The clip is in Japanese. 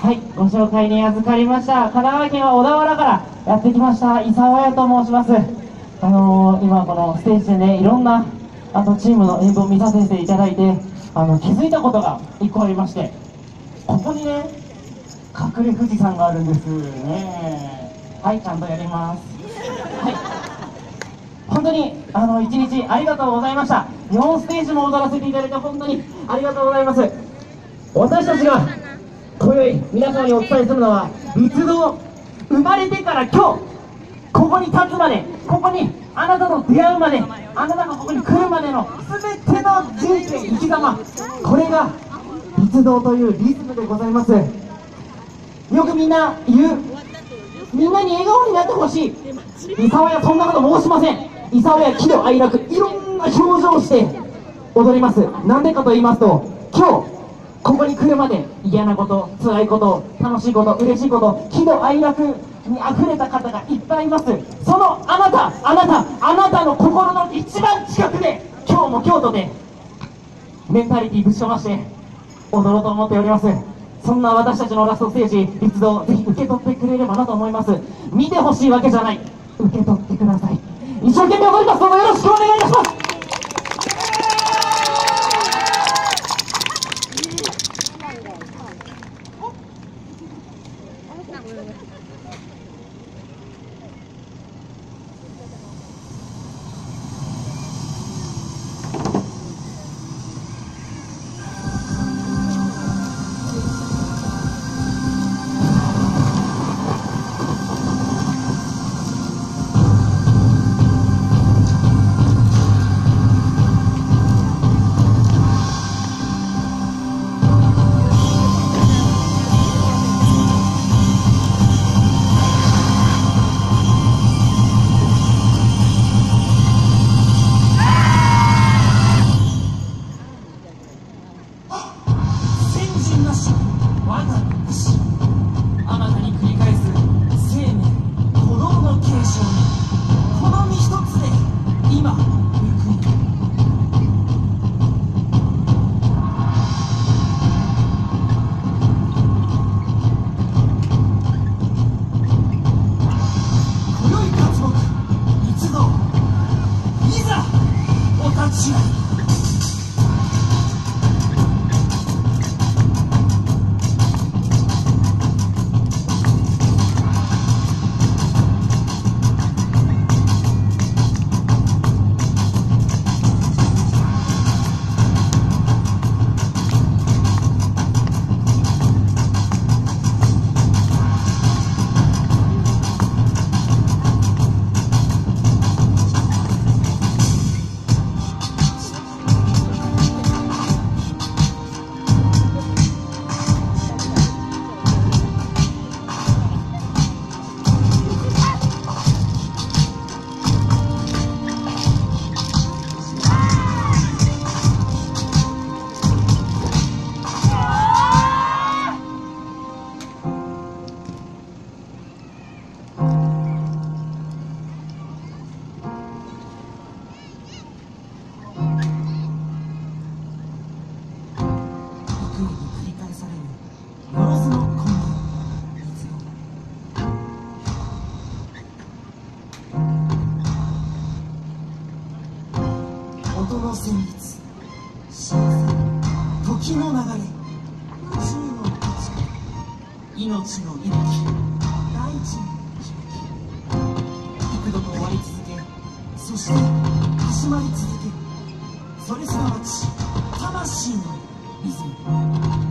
はいご紹介に預かりました神奈川県は小田原からやってきました伊沢彩と申します。あのー、今このステージでねいろんなあとチームの演舞を見させていただいてあの気づいたことが1個ありましてここにね隠れ富士山があるんですね。はいちゃんとやります。はい。本当にあの一日ありがとうございました。日本ステージも踊らせていただいて本当にありがとうございます。私たちが今宵皆様にお伝えするのは仏道生まれてから今日ここに立つまでここにあなたと出会うまであなたがここに来るまでの全ての人生生き様これが仏道というリズムでございます。よくみんな言うみんなに笑顔になってほしい。伊沢やそんなこと申しません。伊沢や喜怒哀楽いろんな表情をして踊ります。なんでかと言いますと今日ここに来るまで嫌なこと辛いこと楽しいこと嬉しいこと喜怒哀楽に溢れた方がいっぱいいます。そのあなたあなたあなたの心の一番近くで今日も京都でメンタリティぶちかまして踊ろうと思っております。そんな私たちのラストステージ立道ぜひ受け取ってくれればなと思います。見てほしいわけじゃない。受け取ってください。一生懸命踊ります。どうぞよろしくお願いいたします。七音の旋律神聖時の流れ宇宙の価値命の息吹大地の響き幾度と終わり続けそして始まり続けるそれすなわち魂のリズム